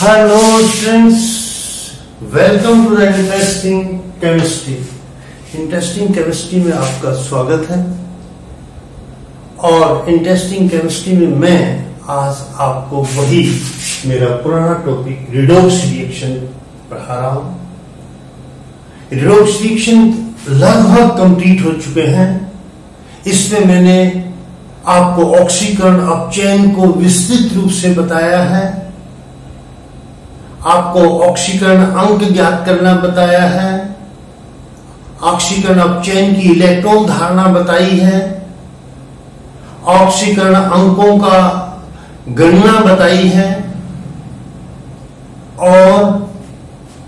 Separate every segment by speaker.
Speaker 1: Hello students, welcome to the interesting chemistry. Interesting chemistry में आपका स्वागत है। और इंटरेस्टिंग केमिस्ट्री में मैं आज आपको वही मेरा पुराना टॉपिक रिडोक्स रिएक्शन पढ़ा रहा हूँ। रिडोक्स रिएक्शन लगभग कंप्लीट हो चुके हैं। इसमें मैंने आपको ऑक्सीकरण अपचयन को विस्तृत रूप से बताया है। आपको ऑक्सीकरण अंक ज्ञात करना बताया है। ऑक्सीकरण अपचयन की इलेक्ट्रॉन धारणा बताई है। ऑक्सीकरण अंकों का गणना बताई है। और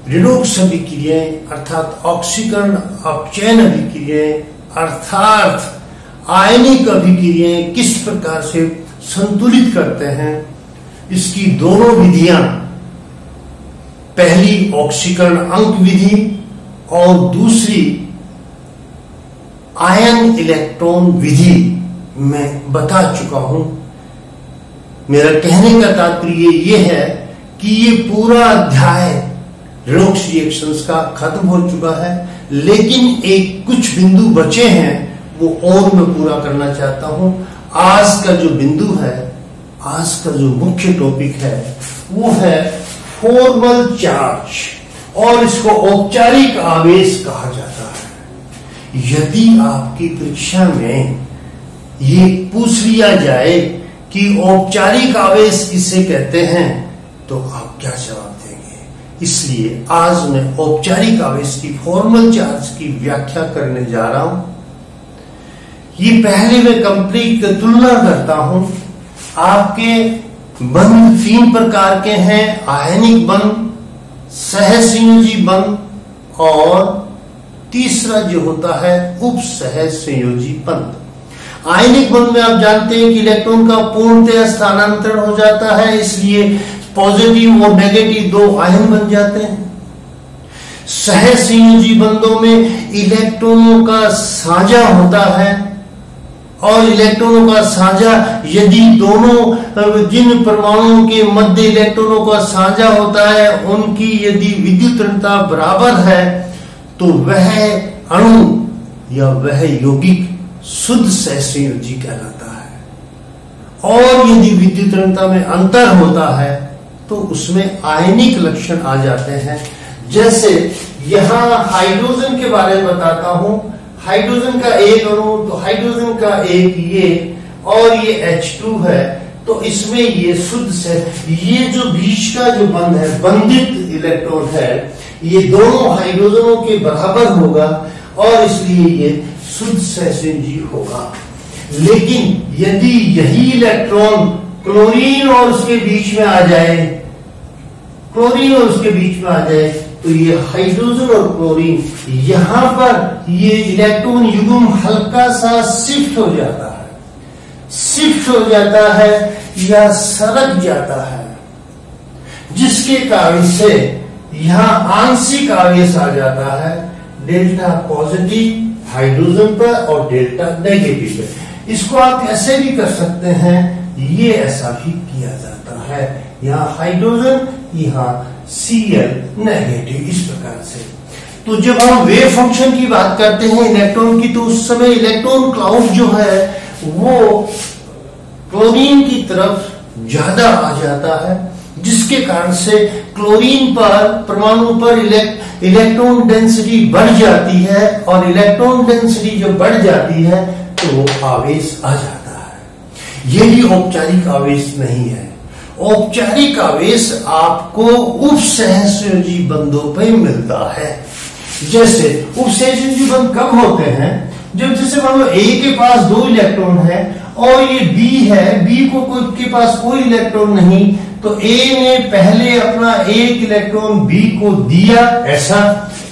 Speaker 1: रिडोक्स अभिक्रियाएँ अर्थात ऑक्सीकरण अपचयन अभिक्रियाएँ अर्थात आयनिक अभिक्रियाएँ किस प्रकार से संतुलित करते हैं, इसकी दोनों विधियाँ पहली ऑक्सीकरण अंक विधि और दूसरी आयन इलेक्ट्रॉन विधि मैं बता चुका हूँ। मेरा कहने का तात्पर्य यह है कि ये पूरा अध्याय रिडोक्स रिएक्शंस का खत्म हो चुका है, लेकिन एक कुछ बिंदु बचे हैं, वो और मैं पूरा करना चाहता हूँ। आज का जो बिंदु है, आज का जो मुख्य टॉपिक है, वो है फॉर्मल चार्ज और इसको औपचारिक आवेश कहा जाता है। यदि आपकी परीक्षा में ये पूछ लिया जाए कि औपचारिक आवेश किसे कहते हैं तो आप क्या जवाब देंगे? इसलिए आज मैं औपचारिक आवेश की फॉर्मल चार्ज की व्याख्या करने जा रहा हूँ। ये पहले मैं कंप्लीट तुलना करता हूँ। आपके बंध तीन प्रकार के हैं, आयनिक बंध सहसंयोजी बंध और तीसरा जो होता है उप सह संयोजी बंध आयनिक बंध में आप जानते हैं कि इलेक्ट्रॉन का पूर्णतः स्थानांतरण हो जाता है, इसलिए पॉजिटिव और नेगेटिव दो आयन बन जाते हैं। सह संयोजी बंधों में इलेक्ट्रॉनों का साझा होता है और इलेक्ट्रॉनों का साझा, यदि दोनों जिन परमाणुओं के मध्य इलेक्ट्रॉनों का साझा होता है, उनकी यदि विद्युत ऋणता बराबर है तो वह अणु या वह यौगिक शुद्ध सहसंयोजी कहलाता है। और यदि विद्युत ऋणता में अंतर होता है तो उसमें आयनिक लक्षण आ जाते हैं। जैसे, यहाँ हाइड्रोजन के बारे में बताता हूँ। हाइड्रोजन का एक अणु तो हाइड्रोजन का एक ये और ये H2 है तो इसमें ये शुद्ध से, ये जो बीच का जो बंध है, बंधित इलेक्ट्रॉन है, ये दोनों हाइड्रोजनों के बराबर होगा और इसलिए ये शुद्ध सहसंजी होगा। लेकिन यदि यही इलेक्ट्रॉन क्लोरीन और उसके बीच में आ जाए क्लोरीन और उसके बीच में आ जाए तो ये हाइड्रोजन और क्लोरीन यहाँ पर ये इलेक्ट्रॉन युगम हल्का सा शिफ्ट हो जाता है। शिफ्ट हो जाता है या सरक जाता है, जिसके कारण से यहाँ आंशिक आवेश आ जाता है डेल्टा पॉजिटिव हाइड्रोजन पर और डेल्टा नेगेटिव पर। इसको आप ऐसे भी कर सकते हैं, ये ऐसा भी किया जाता है। यहाँ हाइड्रोजन यहाँ Cl नेगेटिव इस प्रकार से। तो जब हम वेव फ़ंक्शन की बात करते हैं इलेक्ट्रॉन की तो उस समय इलेक्ट्रॉन क्लाउड जो है वो क्लोरीन की तरफ़ ज़्यादा आ जाता है जिसके कारण से क्लोरीन पर परमाणु पर इलेक्ट, इलेक्ट्रॉन डेंसिटी बढ़ जाती है और इलेक्ट्रॉन डेंसिटी जब बढ़ जाती है तो आवेश आ जाता है। ये भी औपचारिक आवेश नहीं है। औपचारिक आवेश आपको उप सहसंयोजी बंधों पर मिलता है। जैसे उप सहसंयोजी बंध कब होते हैं? जब जैसे मान लो ए के पास दो इलेक्ट्रॉन है और ये बी है बी को कोई के पास कोई इलेक्ट्रॉन नहीं तो ए ने पहले अपना एक इलेक्ट्रॉन बी को दिया, ऐसा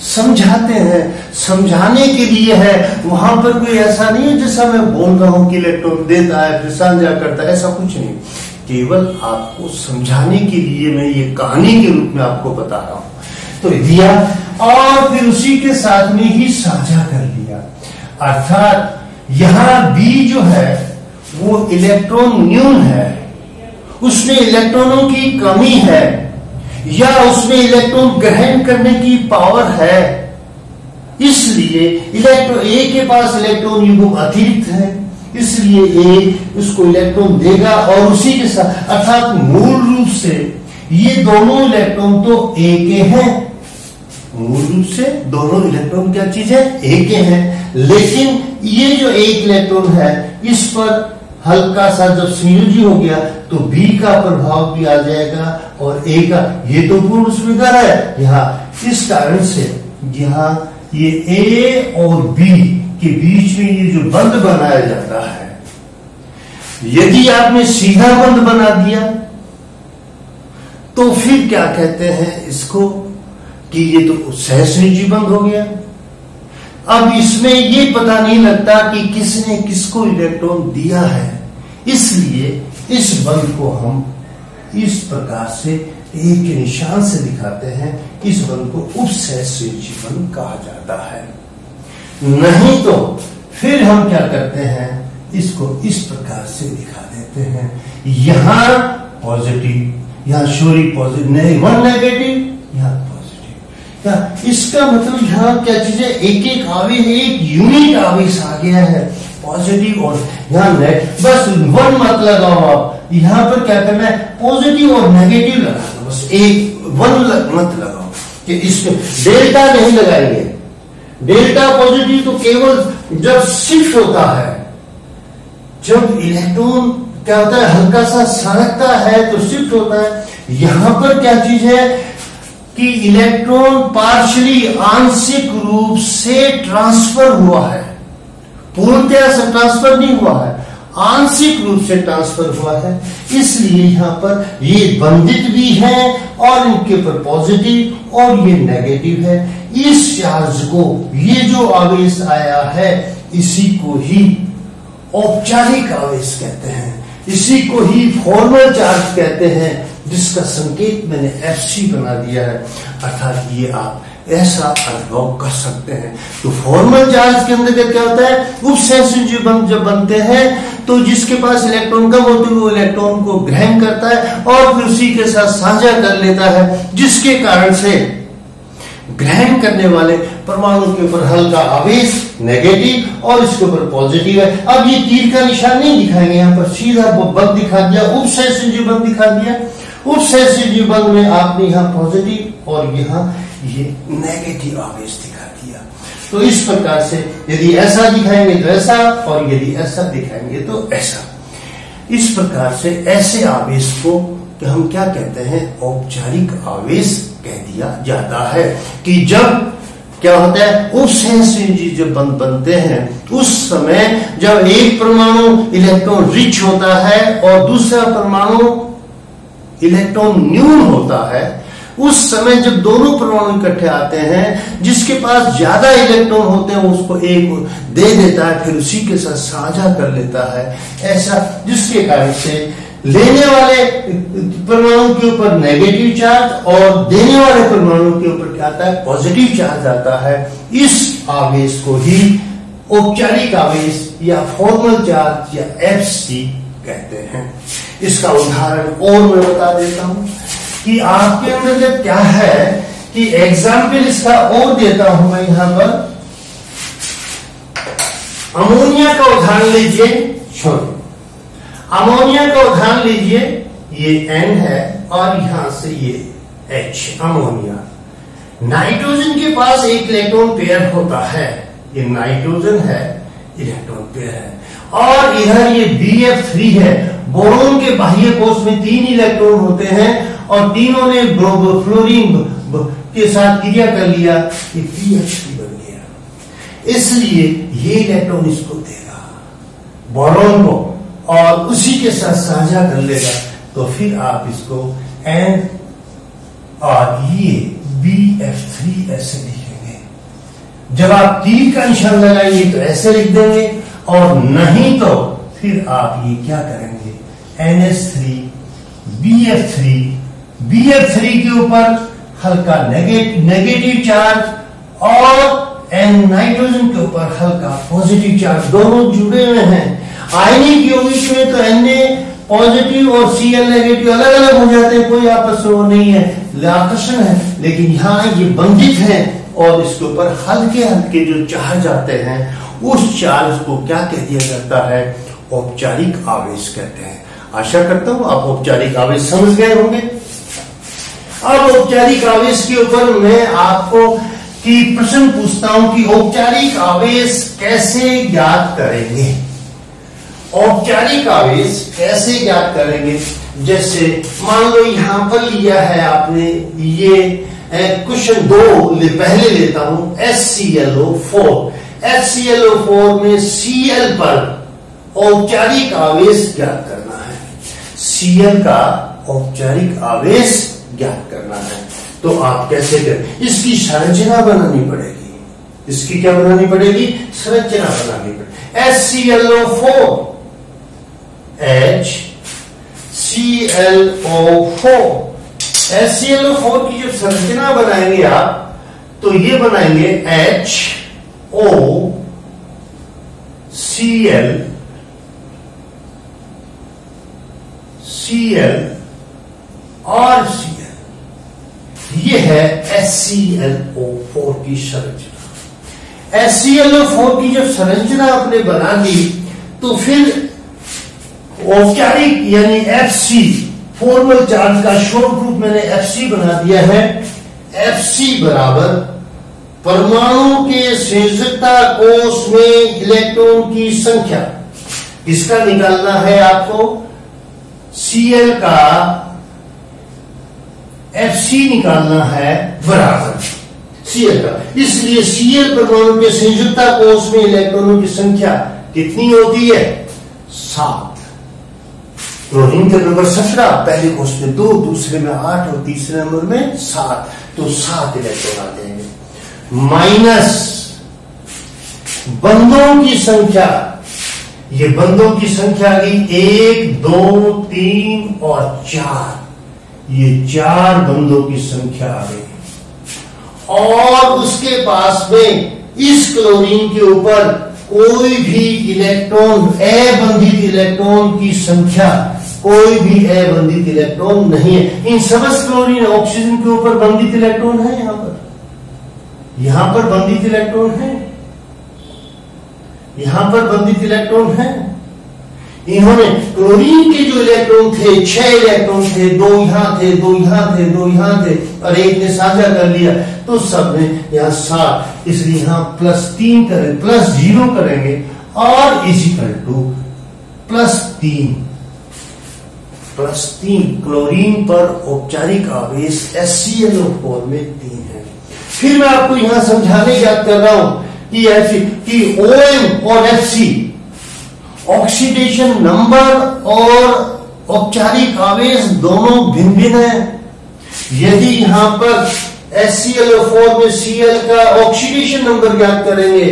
Speaker 1: समझाते हैं। समझाने के लिए है, वहाँ पर कोई ऐसा नहीं है जैसा मैं बोल रहा हूँ कि इलेक्ट्रॉन देता है, फिर साझा करता है, ऐसा कुछ नहीं। केवल आपको समझाने के लिए मैं ये कहानी के रूप में आपको बता रहा हूँ। तो दिया और फिर उसी के साथ में ही साझा कर लिया। अर्थात यहाँ बी जो है, वो इलेक्ट्रॉन न्यून है। उसमें इलेक्ट्रॉनों की कमी है, या उसमें इलेक्ट्रॉन ग्रहण करने की पावर है। इसलिए इलेक्ट्रॉन ए के पास इलेक्ट्रॉन युग्म अतिरिक्त है। इसलिए ए उसको इलेक्ट्रॉन देगा और उसी के साथ, अर्थात मूल रूप से ये दोनों इलेक्ट्रॉन तो ए के हैं। मूल रूप से दोनों इलेक्ट्रॉन क्या चीज़ है? ए के हैं। लेकिन ये जो एक इलेक्ट्रॉन है, इस पर हल्का सा जब संयोजी हो गया तो बी का प्रभाव भी आ जाएगा और ए का। ये तो पूर्ण स्वीकार है। यहाँ, इस कारण से यहाँ ये ए और बी के बीच में ये जो बंद बनाया जाता है, यदि आपने सीधा बंद बना दिया तो फिर क्या कहते हैं इसको कि ये तो सहसनिजी बंद हो गया। अब इसमें ये पता नहीं लगता कि किसने किसको इलेक्ट्रॉन दिया है। इसलिए इस बंद को हम इस प्रकार से एक निशान से दिखाते हैं। इस बंद को उप उपसहसनिजी बंद कहा जाता है। नहीं तो फिर हम क्या करते हैं? इसको इस प्रकार से दिखा देते हैं। यहाँ पॉजिटिव यहाँ शोरी पॉजिटिव नहीं वन नेगेटिव यहाँ पॉजिटिव क्या इसका मतलब यहाँ क्या चीज़ है? एक एक आवेश एक यूनिट आवेश आ गया है। पॉजिटिव और यहाँ नेट बस वन मत लगाओ आप। यहाँ पर क्या करना है? पॉजिटिव और नेगेटिव लगाना बस एक वन लग, मत लगाओ। कि इसमें डेल्टा नहीं लगाएँगे डेल्टा पॉजिटिव तो केवल जब शिफ्ट होता है, जब इलेक्ट्रॉन क्या होता है, हल्का सा सड़कता है तो शिफ्ट होता है। यहाँ पर क्या चीज़ है कि इलेक्ट्रॉन पार्शली आंशिक रूप से ट्रांसफ़र हुआ है। पूर्णतया से ट्रांसफ़र नहीं हुआ है, आंशिक रूप से ट्रांसफ़र हुआ है। इसलिए यहाँ पर ये बंधित भी है और इनके ऊपर पॉजिटिव और ये नेगेटिव है। इस चार्ज को, ये जो आवेश आया है, इसी को ही औपचारिक आवेश कहते हैं। इसी को ही फॉर्मल चार्ज कहते हैं, जिसका संकेत मैंने एफ़ सी बना दिया है। अर्थात ये आप ऐसा अनुभव कर सकते हैं। तो फॉर्मल चार्ज के अंदर क्या होता है? उपसेशन जो बन जब बनते हैं तो जिसके पास इलेक्ट्रॉन कम होते हैं वो इलेक्ट्रॉन को ग्रहण करता है और फिर उसी के साथ साझा कर लेता है, जिसके कारण से ग्रहण करने वाले परमाणु के ऊपर हल्का आवेश नेगेटिव और इसके ऊपर पॉजिटिव है। अब ये तीर का निशान नहीं दिखाएँगे यहाँ पर। सीधा बंद दिखा दिया उपसेशन बंद दिखा दिया। उपसेसिव बंद में आपने यहाँ पॉजिटिव और यहाँ ये नेगेटिव आवेश दिखा दिया। तो इस प्रकार से यदि ऐसा दिखाएँगे तो ऐसा और यदि ऐसा दिखाएँगे तो ऐसा। इस प्रकार से ऐसे आवेश को कि हम क्या कहते हैं? औपचारिक आवेश कह दिया जाता है कि जब क्या होता है? उस जी जब बन, बनते हैं उस समय जब एक परमाणु इलेक्ट्रॉन रिच होता है और दूसरा परमाणु इलेक्ट्रॉन न्यून होता है उस समय जब दोनों परमाणु इकट्ठे आते हैं जिसके पास ज़्यादा इलेक्ट्रॉन होते हैं उसको एक दे देता है फिर उसी के साथ साझा कर लेता है। ऐसा जिसके कारण से लेने वाले परमाणु के ऊपर नेगेटिव चार्ज और देने वाले परमाणु के ऊपर क्या आता है? पॉजिटिव चार्ज आता है। इस आवेश को ही औपचारिक आवेश या फॉर्मल चार्ज या एफ़ कहते हैं। इसका उदाहरण और मैं बता देता हूँ कि आपके अंदर जब क्या है कि एग्ज़ाम्पल इसका और देता हूँ मैं यहाँ पर। अमोनिया का उदाहरण लीजिए। छोड़। अमोनिया का उदाहरण लीजिए, ये एन है और यहाँ से ये एच अमोनिया। नाइट्रोजन के पास एक इलेक्ट्रॉन पेयर होता है, ये नाइट्रोजन है, इलेक्ट्रॉन पेयर है। और इधर ये बी एफ़ थ्री है, बोरोन के बाह्य कोष में तीन इलेक्ट्रॉन होते हैं और तीनों ने फ्लोरीन के साथ क्रिया कर लिया कि पी एच थ्री बन गया। इसलिए ये इलेक्ट्रॉन इसको देगा, बोरोन को। और उसी के साथ साझा कर लेगा तो फिर आप इसको एन और ये बी एफ़ थ्री ऐसे लिखेंगे। जब आप तीन का निशान लगाएँगे तो ऐसे लिख देंगे, और नहीं तो फिर आप ये क्या करेंगे? N S three B F three B F three के ऊपर हल्का नेगेटिव चार्ज और एन नाइट्रोजन के ऊपर हल्का पॉजिटिव चार्ज दोनों जुड़े हुए हैं। आयनिक यौगिक में तो एन पॉजिटिव और सी एल नेगेटिव अलग अलग हो जाते हैं, कोई आपस में वो नहीं है। आकर्षण है, लेकिन यहाँ ये बंधित है और इसके ऊपर हल्के हल्के जो चार्ज आते हैं, उस चार्ज को क्या कह दिया जाता है? औपचारिक आवेश कहते हैं। आशा करता हूँ आप औपचारिक आवेश समझ गए होंगे। अब औपचारिक आवेश के ऊपर मैं आपको की प्रश्न पूछता हूँ कि औपचारिक आवेश कैसे याद करेंगे? औपचारिक आवेश कैसे ज्ञात करेंगे जैसे मान लो यहाँ पर लिया है आपने ये क्वेश्चन दो ले, पहले लेता हूँ S C L O four S C L O four में सी एल पर औपचारिक आवेश ज्ञात करना है। सी एल का औपचारिक आवेश ज्ञात करना है। तो आप कैसे करें? इसकी संरचना बनानी पड़ेगी। इसकी क्या बनानी पड़ेगी? संरचना बनानी पड़ेगी। S C L O four H C L O four S C L O four की जब संरचना बनाएँगे आप तो ये बनाएँगे H O C L C L और सी एल ये है S C L O four की संरचना। S C L O four की जब संरचना आपने बना दी तो फिर औपचारिक यानी एफ़ सी फॉर्मल चार्ज का शॉर्ट रूप मैंने एफ़ सी बना दिया है। एफ़ सी बराबर परमाणु के संयोजकता कोष में इलेक्ट्रॉन की संख्या। इसका निकालना है आपको। सीएल का एफ़ सी निकालना है बराबर। सीएल का। इसलिए सीएल परमाणु के संयुक्ता कोष में इलेक्ट्रॉनों की संख्या कितनी होती है? सात। क्लोरीन का नंबर सत्रह पहले कोष में दो, दूसरे में आठ और तीसरे नंबर में सात। तो सात इलेक्ट्रॉन आ जाएँगे माइनस बंदों की संख्या। ये बंदों की संख्या आ गई एक, दो, तीन और चार। ये चार बंदों की संख्या आ गई। और उसके पास में इस क्लोरीन के ऊपर कोई भी इलेक्ट्रॉन, अबंधित इलेक्ट्रॉन की संख्या कोई भी अबंधित इलेक्ट्रॉन नहीं है। इन समस्त क्लोरीन ऑक्सीजन के ऊपर बंधित इलेक्ट्रॉन है यहाँ पर। यहाँ पर बंधित इलेक्ट्रॉन है। यहाँ पर बंधित इलेक्ट्रॉन है। इन्होंने क्लोरीन के जो इलेक्ट्रॉन थे, छह इलेक्ट्रॉन थे, दो यहाँ थे, दो यहाँ थे, दो यहाँ थे, और एक ने साझा कर लिया। तो सबने यहाँ सात, इसलिए यहाँ प्लस तीन करें, प्लस ज़ीरो करेंगे, और इजिकल टू, प्लस तीन। प्लस तीन क्लोरीन पर औपचारिक आवेश एस सी एल फोर में तीन है। फिर मैं आपको यहाँ समझाने याद कर रहा हूँ कि ऐसी कि ओ एम और एफ़ सी ऑक्सीडेशन नंबर और औपचारिक आवेश दोनों भिन्न भिन्न है। यदि यहाँ पर एस सी एल फोर में सी एल का ऑक्सीडेशन नंबर याद करेंगे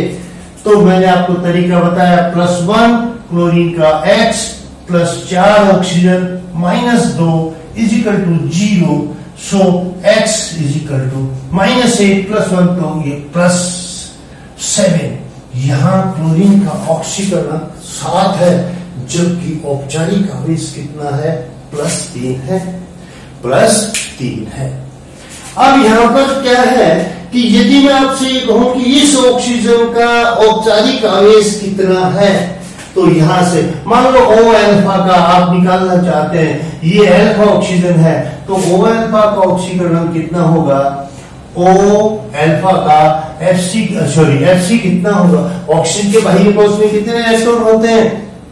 Speaker 1: तो मैंने आपको तरीका बताया प्लस वन क्लोरीन का एक्स प्लस चार ऑक्सीजन माइनस दो is equal to zero so X is equal to minus eight plus one तो ये प्लस सेवन यहाँ क्लोरीन का ऑक्सीकरण सात है, जबकि औपचारिक आवेश कितना है? प्लस तीन है। प्लस तीन है। अब यहाँ पर क्या है कि यदि मैं आपसे ये कहूँ कि इस ऑक्सीजन का औपचारिक आवेश कितना है? तो यहाँ से। मान लो ओ एल्फा का आप निकालना चाहते हैं, ये एल्फा ऑक्सीजन है तो ओ एल्फा का ऑक्सीकरण कितना होगा? ओ एल्फा का F C sorry F C कितना होगा? ऑक्सीजन के बाह्य कोष में कितने इलेक्ट्रॉन होते हैं।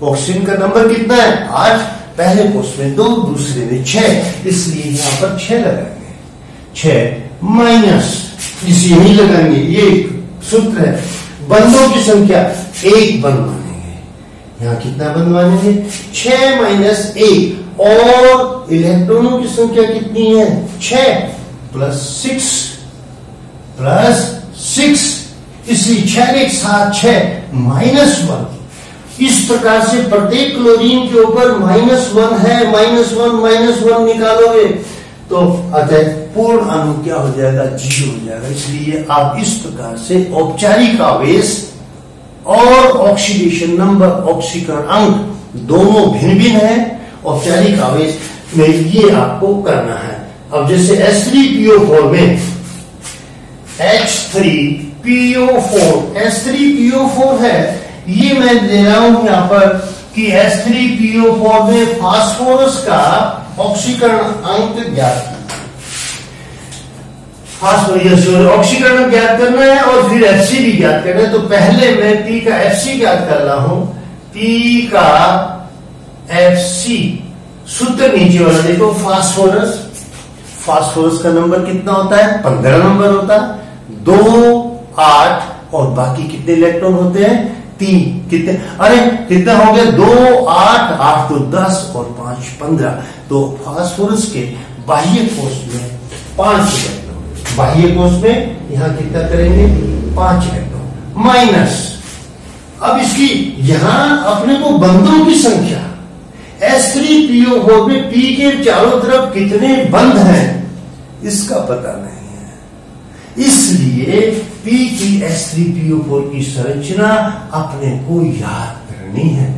Speaker 1: ऑक्सीजन का नंबर कितना है? आठ। पहले कोष में दो, दूसरे में छह। इसलिए यहाँ पर छह लगाएँगे। छह माइनस इस यही लगाएँगे। ये सूत्र है। बंदों की संख्या एक बंद यहाँ कितना बनवाने हैं छ माइनस एक। और इलेक्ट्रॉनों की संख्या कितनी है? छ प्लस सिक्स प्लस सिक्स इसलिए छह एक सात छ माइनस वन इस प्रकार से प्रत्येक क्लोरीन के ऊपर माइनस वन है। माइनस वन माइनस वन निकालोगे तो अतः पूर्ण अणु क्या हो जाएगा? ज़ीरो हो जाएगा। इसलिए आप इस प्रकार से औपचारिक आवेश और ऑक्सीडेशन नंबर ऑक्सीकरण अंक दोनों भिन्न भिन्न है औपचारिक आवेश में ये आपको करना है। अब जैसे S three P O four में H three P O four S three P O four है, ये मैं दे रहा हूँ यहाँ पर कि S three P O four में फास्फोरस का ऑक्सीकरण अंक ज्ञात फास्फोरस ऑक्सीकरण ज्ञात करना है और फिर एफ़ सी भी ज्ञात करना है। तो पहले मैं पी का एफ़ सी ज्ञात कर रहा हूँ। पी का एफ़ सी सूत्र नीचे वाला देखो फास्फोरस फास्फोरस का नंबर कितना होता है? पंद्रह नंबर होता है। दो, आठ और बाकी कितने इलेक्ट्रॉन होते हैं? तीन। कितने? अरे, कितना हो गया? दो, आठ आठ तो दस और पाँच, पंद्रह। तो फास्फोरस के बाह्य कोष में पाँच इलेक्ट्रॉन बाह्य कोष में, यहाँ कितना करेंगे? पाँच इलेक्ट्रॉन। माइनस। अब इसकी, यहाँ अपने को बंधों की संख्या। S three P O four में पी के चारों तरफ़ कितने बंध हैं, इसका पता नहीं है। इसलिए पी की एस थ्री पीओ फोर की संरचना अपने को याद करनी है।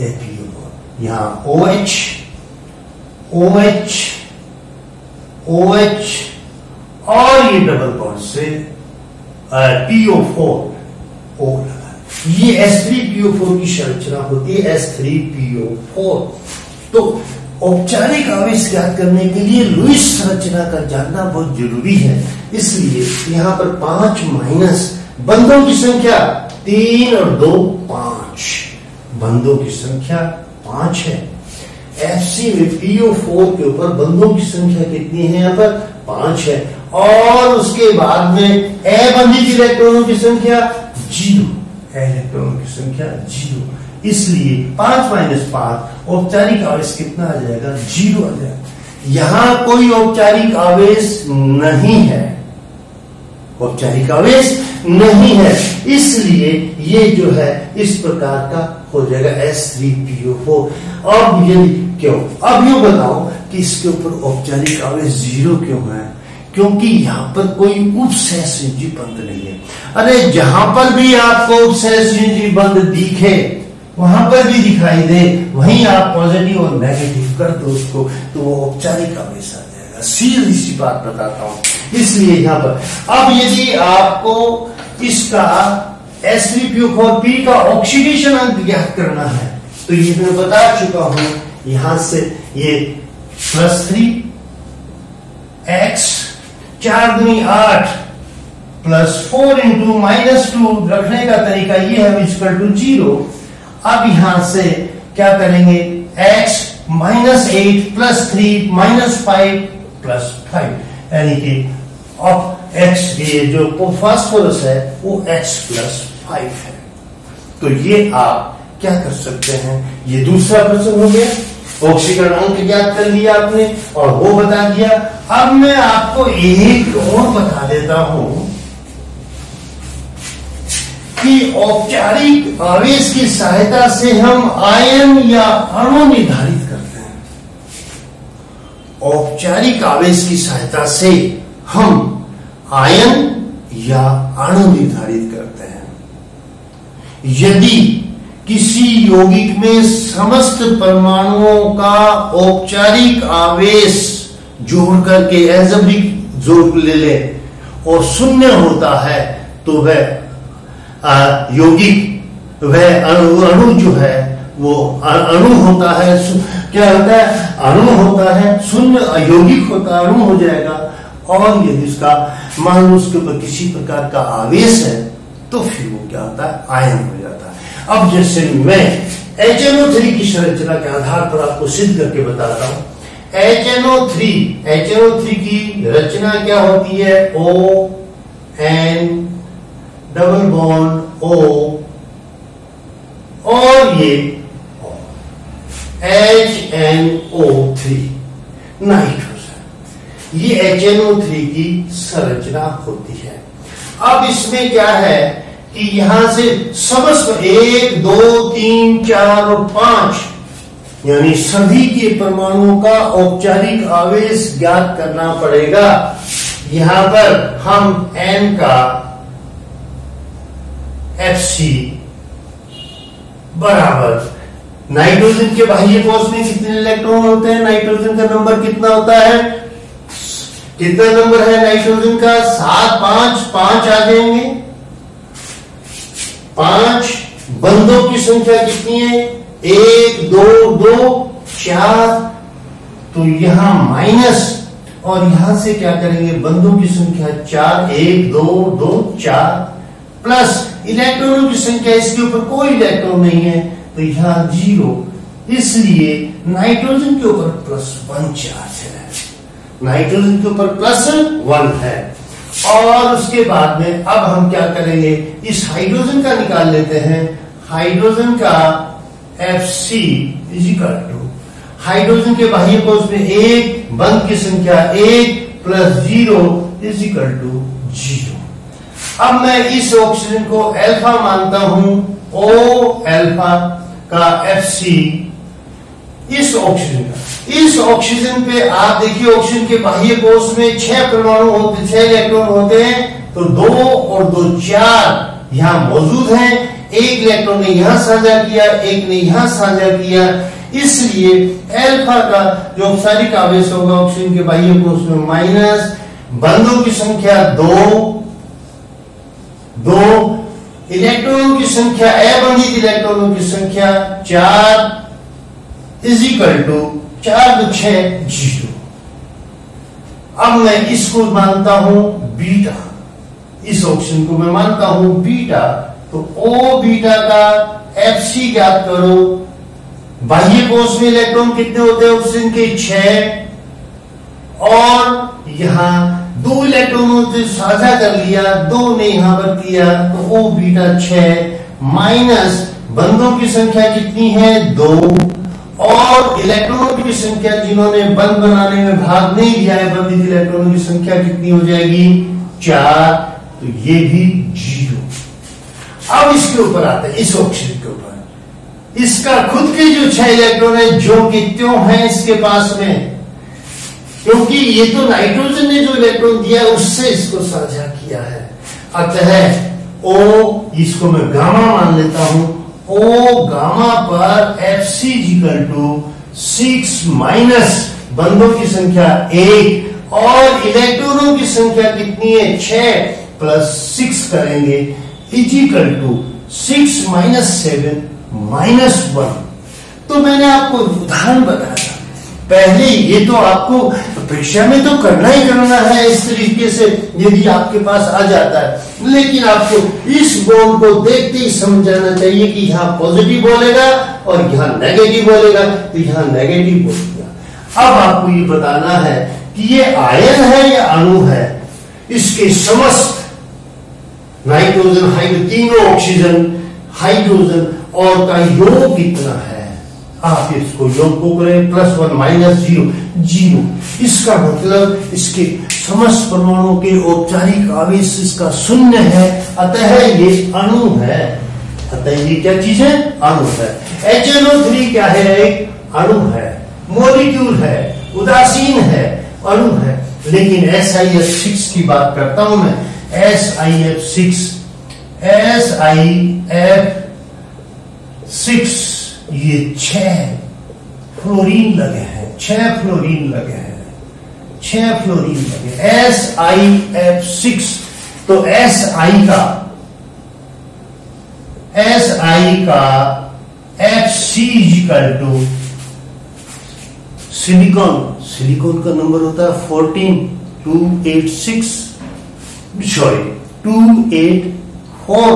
Speaker 1: ए पीओ फोर यहाँ O H O H O H और ये डबल बॉन्ड से पीओ फोर ओ ये एस थ्री पीओ फोर की संरचना होती है एस थ्री पीओ फोर तो औपचारिक आवेश ज्ञात करने के लिए लुइस संरचना का जानना बहुत ज़रूरी है। इसलिए यहाँ पर पाँच माइनस बंधों की संख्या तीन और दो पाँच। बंधों की संख्या पाँच है। एफ़ सी में पीओ फोर के ऊपर बंधों की संख्या कितनी है यहाँ पर? पाँच है। और उसके बाद में अबंधित इलेक्ट्रॉनों की संख्या, ज़ीरो। इलेक्ट्रॉनों की संख्या, ज़ीरो। इसलिए पाँच माइनस पाँच औपचारिक आवेश कितना आ जाएगा? ज़ीरो आ जाएगा। यहाँ कोई औपचारिक आवेश नहीं है। औपचारिक आवेश नहीं है। इसलिए ये जो है, इस प्रकार का हो जाएगा एस थ्री पीओ फोर अब ये क्यों? अब यू बताओ कि इसके ऊपर औपचारिक आवेश ज़ीरो क्यों है? क्योंकि यहाँ पर कोई उपसहसंयोजी बंद नहीं है। अरे जहाँ पर भी आपको उपसहसंयोजी बंद दिखे, वहाँ पर भी दिखाई दे, वहीं आप पॉजिटिव और नेगेटिव कर दो उसको तो वो औपचारिक जाएगा। सीधी सी बात बताता हूँ। इसलिए यहाँ पर, अब यदि आपको इसका S P P O four P का ऑक्सीडेशन अंक ज्ञात करना है तो ये मैं बता चुका हूँ, यहाँ से ये प्लस थ्री एक्स चार दुनी आठ plus four into minus two रखने का तरीका ये है इजकल टू ज़ीरो अब यहाँ से क्या करेंगे? X minus eight plus three minus five plus five यानी कि अब x ये जो फास्फोरस है, वो x प्लस फाइव है। तो ये आप क्या कर सकते हैं? ये दूसरा प्रश्न हो गया। ऑक्सीकरण अंक ज्ञात कर लिया आपने और वो बता दिया। अब मैं आपको एक और बता देता हूँ कि औपचारिक आवेश की सहायता से हम आयन या अणु निर्धारित करते हैं। औपचारिक आवेश की सहायता से हम आयन या अणु निर्धारित करते हैं। यदि किसी यौगिक में समस्त परमाणुओं का औपचारिक आवेश जोड़ करके एजबिक जोड़ ले ले और शून्य होता है तो वह यौगिक, वह अणु अणु जो है, वो अणु होता है क्या होता है, अणु होता है, शून्य अयोगिक होता अणु हो जाएगा। और यदि उसका, मान लो उसके ऊपर किसी प्रकार का आवेश है तो फिर वो क्या होता है, आयन हो। अब जैसे मैं एच एन ओ थ्री की संरचना के आधार पर आपको सिद्ध करके बताता हूँ। H N O three H N O three की रचना क्या होती है? O N double bond O और ये H N O three nitrogen ये एच एन ओ थ्री की संरचना होती है। अब इसमें क्या है? कि यहाँ से समस्त एक, दो, तीन, चार और पाँच, यानी सभी के परमाणुओं का औपचारिक आवेश ज्ञात करना पड़ेगा। यहाँ पर हम एन का एफ़ सी बराबर, नाइट्रोजन के बाह्य कोष में कितने इलेक्ट्रॉन होते हैं, नाइट्रोजन का नंबर कितना होता है? कितना नंबर है नाइट्रोजन का? सात, पाँच पाँच आ जाएँगे। पाँच बंदों की संख्या कितनी है? एक, दो दो, चार। तो यहाँ माइनस, और यहाँ से क्या करेंगे? बंदों की संख्या चार, एक, दो दो, चार। प्लस इलेक्ट्रॉनों की संख्या, इसके ऊपर कोई इलेक्ट्रॉन नहीं है तो यहाँ ज़ीरो। इसलिए नाइट्रोजन के ऊपर प्लस वन चार्ज है। नाइट्रोजन के ऊपर प्लस वन है। और उसके बाद में अब हम क्या करेंगे? इस हाइड्रोजन का निकाल लेते हैं। हाइड्रोजन का F C equal to hydrogen के बाह्य कोष में एक, बंद की संख्या एक plus zero equal to zero अब मैं इस ऑक्सीजन को एल्फा मानता हूँ। ओ एल्फा का एफ़ सी इस ऑक्सीजन का। इस ऑक्सीजन पे आप देखिए ऑक्सीजन के बाह्य कोष में छह परमाणु होते, छह इलेक्ट्रॉन होते हैं तो दो और दो चार यहाँ मौजूद हैं। एक इलेक्ट्रॉन ने यहाँ साझा किया, एक ने यहाँ साझा किया। इसलिए एल्फा का जो औपचारिक आवेश होगा ऑक्सीजन के बाह्य कोष में माइनस बंधों की संख्या दो दो इलेक्ट्रॉनों की संख्या अबंधित इलेक्ट्रॉनों की संख्या चार इज़ इक्वल टू चार दो छ ज़ीरो। अब मैं इसको मानता हूँ बीटा। इस ऑप्शन को मैं मानता हूँ बीटा। तो ओ बीटा का एफ़ सी ज्ञात करो। बाह्य कोष में इलेक्ट्रॉन कितने होते हैं ऑक्सीजन के? छह। और यहाँ दो इलेक्ट्रॉनों से साझा कर लिया, दो ने यहाँ पर किया तो ओ बीटा छ माइनस बंदों की संख्या कितनी है? दो। और इलेक्ट्रॉनों की संख्या जिन्होंने बंद बनाने में भाग नहीं लिया है बंदित इलेक्ट्रॉनों की संख्या कितनी हो जाएगी? चार। तो ये भी ज़ीरो। अब इसके ऊपर आते हैं, इस ऑप्शन के ऊपर। इसका खुद के जो छह इलेक्ट्रॉन है, जो कि त्यों है इसके पास में, क्योंकि ये तो नाइट्रोजन ने जो इलेक्ट्रॉन दिया है उससे इसको साझा किया है। अतः ओ इसको मैं गामा मान लेता हूँ। ओ गामा पर F C equal to six minus बंदों की संख्या एक और इलेक्ट्रॉनों की संख्या कितनी है? छ प्लस सिक्स करेंगे। Equal to six minus seven minus one तो मैंने आपको उदाहरण बताया पहले ये तो आपको परीक्षा में तो करना ही करना है, इस तरीके से यदि आपके पास आ जाता है। लेकिन आपको इस बोर्ड को देखते ही समझ जाना चाहिए कि यहाँ पॉजिटिव बोलेगा और यहाँ नेगेटिव बोलेगा। तो यहाँ नेगेटिव बोलेगा। अब आपको ये बताना है कि ये आयन है या अणु है? इसके समस्त नाइट्रोजन हाइड्रो तीनों ऑक्सीजन हाइड्रोजन और का योग कितना है? आप इसको योग को करें plus one minus zero zero इसका मतलब इसके समस्त परमाणु के औपचारिक आवेश इसका शून्य है। अतः ये अणु है। अतः ये क्या चीज़ है? अणु है। एच एन ओ थ्री क्या है? एक अणु है। मोलिक्यूल है। उदासीन है। अणु है। लेकिन एस आई एफ़ सिक्स की बात करता हूँ मैं। S I F six S I F six ये छह फ्लोरीन लगे हैं, छह फ्लोरीन लगे हैं, छह फ्लोरीन लगे एस आई एफ़ सिक्स तो एस आई का एस आई का F C equal to silicon silicon का नंबर होता है fourteen two eight six sorry two eight four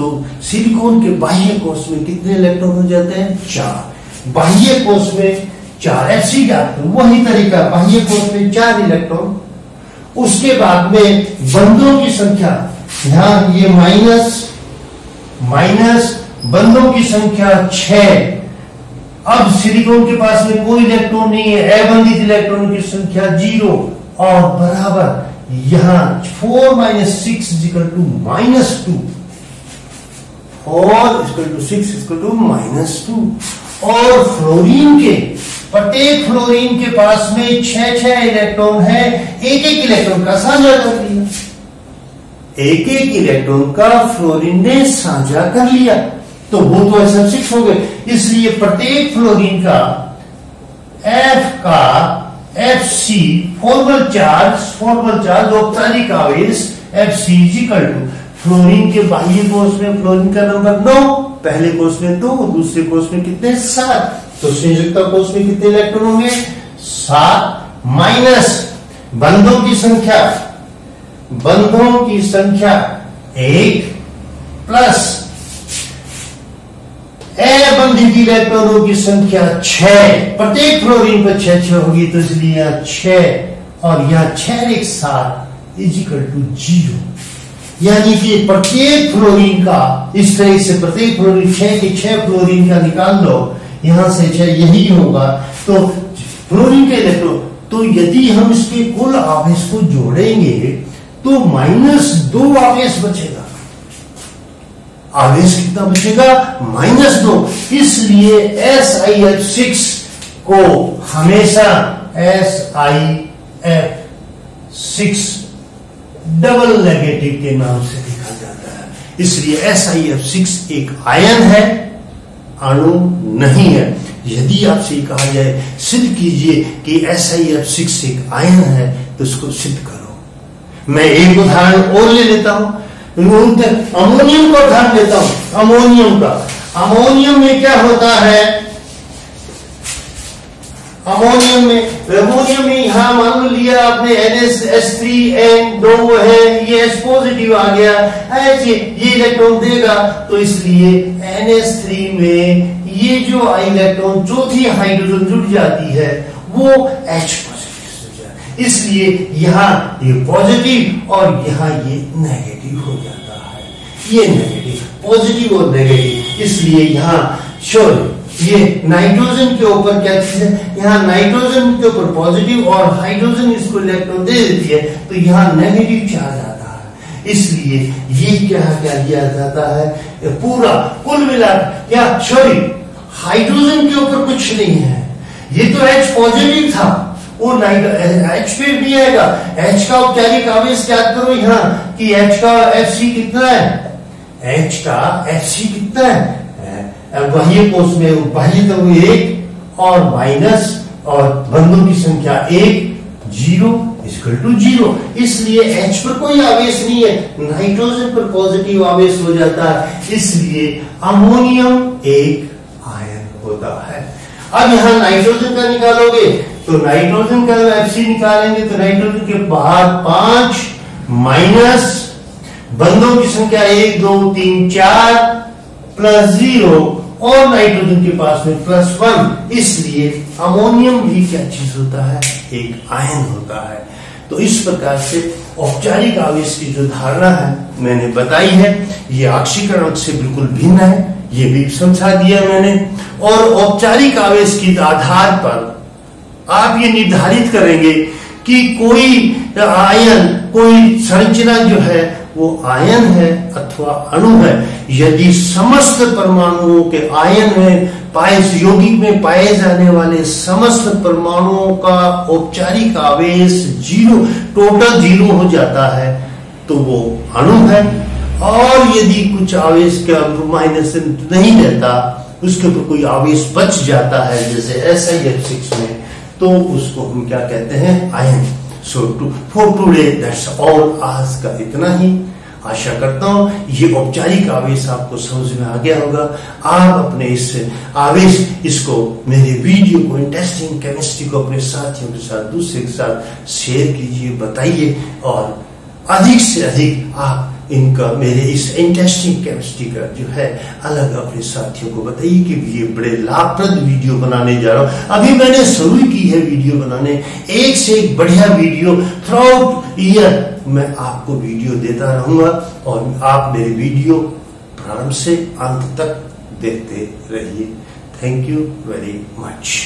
Speaker 1: तो सिलिकॉन के बाह्य कोष में कितने इलेक्ट्रॉन हो जाते हैं? चार। बाह्य कोष में चार एफ़ सी तो वही तरीका, बाह्य कोष में चार इलेक्ट्रॉन। उसके बाद में बंदों की संख्या, यहाँ ये माइनस माइनस बंदों की संख्या छ अब सिलिकॉन के पास में कोई इलेक्ट्रॉन नहीं है, अबंधित इलेक्ट्रॉन की संख्या ज़ीरो। और बराबर, यहाँ four minus six equal to minus two और equal to six equal to minus two और फ्लोरीन के, प्रत्येक फ्लोरीन के पास में छह छह इलेक्ट्रॉन है एक एक इलेक्ट्रॉन का साझा कर लिया। एक एक इलेक्ट्रॉन का फ्लोरीन ने साझा कर लिया। तो वो तो एस सिक्स हो गए। इसलिए प्रत्येक फ्लोरीन का एफ़ का F C formal charge formal charge औपचारिक आवेश F C equal to fluorine के बाह्य कोष में फ्लोरीन का नंबर नौ, पहले कोष में दो, दूसरे कोष में कितने? सात। तो संयुक्ता कोष में कितने इलेक्ट्रॉन होंगे? सात माइनस बंधों की संख्या। बंधों की संख्या एक प्लस अबंधित इलेक्ट्रॉनों की संख्या छह। प्रत्येक फ्लोरीन पर छह छह होगी तो इसलिए यहाँ छह और यहाँ छह एक सात इजिकल टू ज़ीरो यानी कि प्रत्येक फ्लोरीन का, इस तरह से प्रत्येक फ्लोरीन छह के छह फ्लोरीन का निकाल लो, यहाँ से छह यही होगा। तो फ्लोरीन के इलेक्ट्रॉन तो यदि हम इसके कुल आवेश को जोड़ेंगे तो माइनस दो आवेश बचेगा। आवेश कितना बचेगा? माइनस दो। इसलिए एस आई एफ़ सिक्स को हमेशा S I F six double negative के नाम से लिखा जाता है। इसलिए एस आई एफ़ सिक्स एक आयन है, अणु नहीं है। यदि आपसे कहा जाए, सिद्ध कीजिए कि एस आई एफ़ सिक्स एक आयन है तो उसको सिद्ध करो। मैं एक उदाहरण और ले लेता हूँ। अमोनियम का ध्यान देता हूँ। अमोनियम का। अमोनियम में क्या होता है? अमोनियम में अमोनियम में यहाँ मान लिया आपने थ्री एन दो है, ये एस पॉजिटिव आ गया। एच ये इलेक्ट्रॉन देगा तो इसलिए एन एस थ्री में ये जो इलेक्ट्रॉन चौथी हाइड्रोजन जुड़ जाती है, वो एच पॉजिटिव इसलिए यहाँ ये पॉजिटिव और यहाँ ये नेगेटिव हो जाता है। ये नेगेटिव पॉजिटिव और नेगेटिव इसलिए यहाँ श्योर ये नाइट्रोजन के ऊपर क्या चीज़ है? यहाँ नाइट्रोजन के ऊपर पॉजिटिव और हाइड्रोजन इसको इलेक्ट्रॉन दे देती है तो यहाँ नेगेटिव चार्ज आता है। इसलिए ये क्या क्या लिया जाता है? पूरा, कुल मिला क्या सॉरी हाइड्रोजन के ऊपर कुछ नहीं है। ये तो एच पॉजिटिव था। वो एच पे भी आएगा। एच का औपचारिक आवेश क्या करो यहाँ, कि एच का एफ़ सी कितना है? एच का एफ़ सी कितना है? बाह्य कोष में बाह्य तो एक और माइनस और बंधों की संख्या एक, ज़ीरो इक्वल टू ज़ीरो। इसलिए H पर कोई आवेश नहीं है, नाइट्रोजन पर पॉजिटिव आवेश हो जाता है। इसलिए अमोनियम एक आयन होता है। अब यहाँ नाइट्रोजन का निकालोगे तो नाइट्रोजन का एफ़ निकालेंगे तो नाइट्रोजन के बाहर पाँच माइनस बंधों की संख्या एक, दो, तीन, चार, प्लस ज़ीरो और नाइट्रोजन के पास में प्लस वन इसलिए अमोनियम भी क्या चीज़ होता है? एक आयन होता है। तो इस प्रकार से औपचारिक आवेश की जो धारणा है, मैंने बताई है, ये आक्षीकरण से बिल्कुल भिन्न है, ये भी समझा दिया मैंने। और औपचारिक आवेश के आधार पर आप ये निर्धारित करेंगे कि कोई आयन कोई संरचना जो है वो आयन है अथवा अणु है। यदि समस्त परमाणुओं के आयन में पाए यौगिक में पाए जाने वाले समस्त परमाणुओं का औपचारिक आवेश ज़ीरो टोटल ज़ीरो हो जाता है तो वो अणु है। और यदि कुछ आवेश का माइनस नहीं रहता, उसके ऊपर कोई आवेश बच जाता है, जैसे एस आई एफ़ सिक्स में तो उसको हम क्या कहते हैं? Ion. So to for today that's all आज का इतना ही। आशा करता हूँ, ये औपचारिक आवेश आपको समझ में आ गया होगा। आप अपने इस आवेश, इसको मेरे वीडियो को इंटरेस्टिंग केमिस्ट्री को अपने साथियों के साथ, दूसरे के साथ शेयर कीजिए, बताइए। और अधिक से अधिक आप इनका मेरे इस इंटरेस्टिंग केमिस्ट्री का जो है, अलग अपने साथियों को बताइए कि ये बड़े लाभप्रद वीडियो बनाने जा रहा हूँ। अभी मैंने शुरू की है वीडियो बनाने। एक से एक बढ़िया वीडियो थ्रू आउट ईयर मैं आपको वीडियो देता रहूँगा और आप मेरे वीडियो प्रारंभ से अंत तक देखते रहिए। Thank you very much